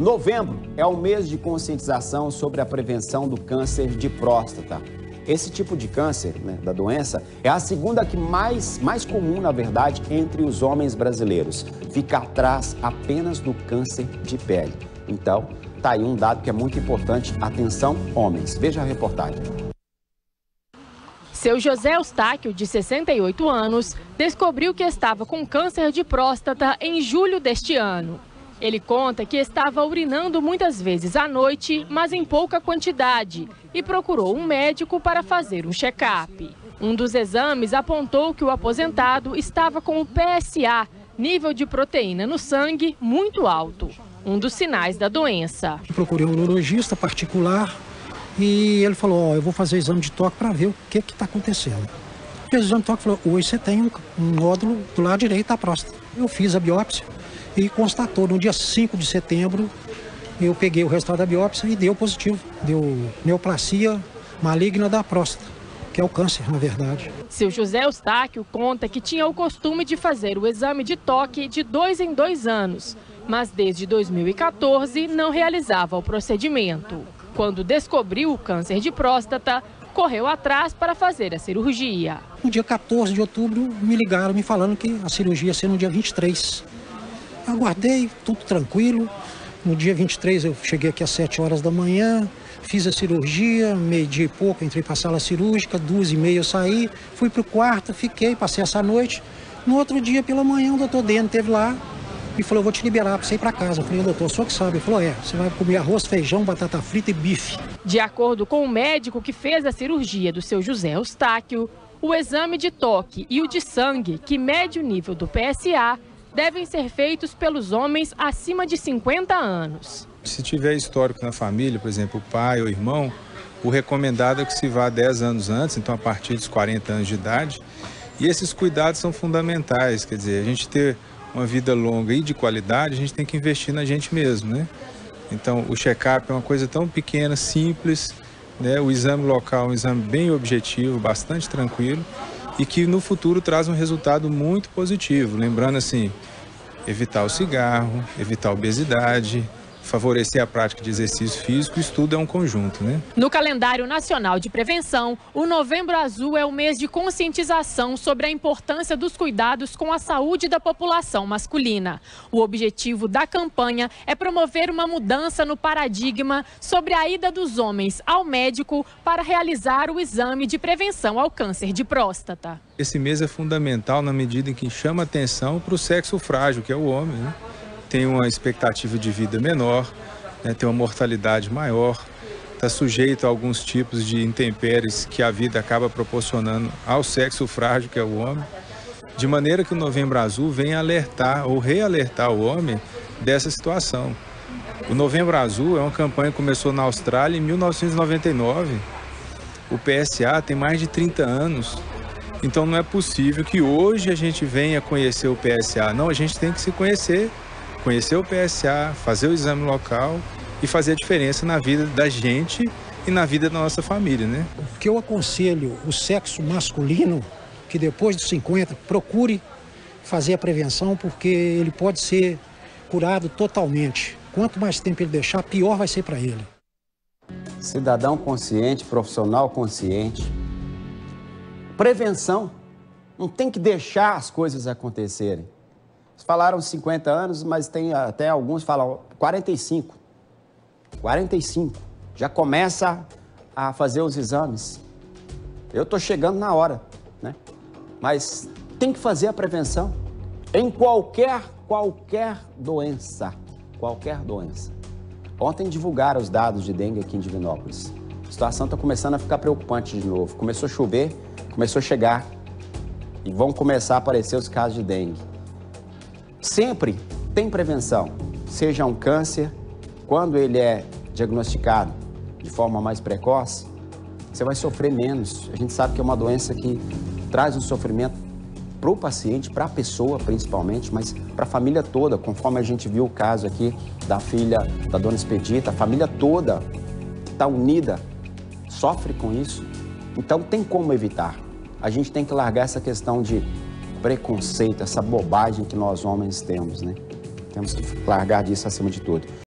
Novembro é o mês de conscientização sobre a prevenção do câncer de próstata. Esse tipo de câncer, né, da doença, é a segunda que mais, mais comum, na verdade, entre os homens brasileiros. Fica atrás apenas do câncer de pele. Então, tá aí um dado que é muito importante. Atenção, homens. Veja a reportagem. Seu José Eustáquio, de 68 anos, descobriu que estava com câncer de próstata em julho deste ano. Ele conta que estava urinando muitas vezes à noite, mas em pouca quantidade, e procurou um médico para fazer um check-up. Um dos exames apontou que o aposentado estava com o PSA, nível de proteína no sangue, muito alto. Um dos sinais da doença. Procurei um urologista particular e ele falou: oh, eu vou fazer exame de toque para ver o que está acontecendo. Fez o exame de toque e falou: hoje você tem um nódulo do lado direito da próstata. Eu fiz a biópsia e constatou no dia 5 de setembro, eu peguei o resultado da biópsia e deu positivo, deu neoplasia maligna da próstata, que é o câncer, na verdade. Seu José Eustáquio conta que tinha o costume de fazer o exame de toque de dois em dois anos, mas desde 2014 não realizava o procedimento. Quando descobriu o câncer de próstata, correu atrás para fazer a cirurgia. No dia 14 de outubro, me ligaram me falando que a cirurgia ia ser no dia 23. Aguardei, tudo tranquilo. No dia 23 eu cheguei aqui às 7 horas da manhã, fiz a cirurgia, meio-dia e pouco, entrei para a sala cirúrgica, duas e meia eu saí, fui para o quarto, fiquei, passei essa noite. No outro dia pela manhã o doutor Deno esteve lá e falou, eu vou te liberar para você ir para casa. Eu falei, doutor, o senhor que sabe? Ele falou, é, você vai comer arroz, feijão, batata frita e bife. De acordo com o médico que fez a cirurgia do seu José Eustáquio, o exame de toque e o de sangue, que mede o nível do PSA, devem ser feitos pelos homens acima de 50 anos. Se tiver histórico na família, por exemplo, o pai ou irmão, o recomendado é que se vá 10 anos antes, então a partir dos 40 anos de idade. E esses cuidados são fundamentais, quer dizer, a gente ter uma vida longa e de qualidade, a gente tem que investir na gente mesmo, né? Então, o check-up é uma coisa tão pequena, simples, né? O exame local é um exame bem objetivo, bastante tranquilo e que no futuro traz um resultado muito positivo. Lembrando assim, evitar o cigarro, evitar a obesidade, favorecer a prática de exercício físico, isso tudo é um conjunto, né? No calendário nacional de prevenção, o Novembro Azul é o mês de conscientização sobre a importância dos cuidados com a saúde da população masculina. O objetivo da campanha é promover uma mudança no paradigma sobre a ida dos homens ao médico para realizar o exame de prevenção ao câncer de próstata. Esse mês é fundamental na medida em que chama atenção para o sexo frágil, que é o homem, né? Tem uma expectativa de vida menor, né, tem uma mortalidade maior, está sujeito a alguns tipos de intempéries que a vida acaba proporcionando ao sexo frágil, que é o homem, de maneira que o Novembro Azul vem alertar ou realertar o homem dessa situação. O Novembro Azul é uma campanha que começou na Austrália em 1999. O PSA tem mais de 30 anos. Então não é possível que hoje a gente venha conhecer o PSA. Não, a gente tem que se conhecer conhecer o PSA, fazer o exame local e fazer a diferença na vida da gente e na vida da nossa família, né? O que eu aconselho o sexo masculino que depois dos 50 procure fazer a prevenção porque ele pode ser curado totalmente. Quanto mais tempo ele deixar, pior vai ser para ele. Cidadão consciente, profissional consciente. Prevenção. Não tem que deixar as coisas acontecerem. Falaram 50 anos, mas tem até alguns falam 45. 45. Já começa a fazer os exames. Eu estou chegando na hora, né? Mas tem que fazer a prevenção em qualquer, qualquer doença. Qualquer doença. Ontem divulgaram os dados de dengue aqui em Divinópolis. A situação está começando a ficar preocupante de novo. Começou a chover, começou a chegar e vão começar a aparecer os casos de dengue. Sempre tem prevenção, seja um câncer, quando ele é diagnosticado de forma mais precoce, você vai sofrer menos. A gente sabe que é uma doença que traz um sofrimento para o paciente, para a pessoa principalmente, mas para a família toda, conforme a gente viu o caso aqui da filha da dona Expedita, a família toda está unida, sofre com isso. Então tem como evitar. A gente tem que largar essa questão de preconceito, essa bobagem que nós homens temos, né? Temos que largar disso acima de tudo.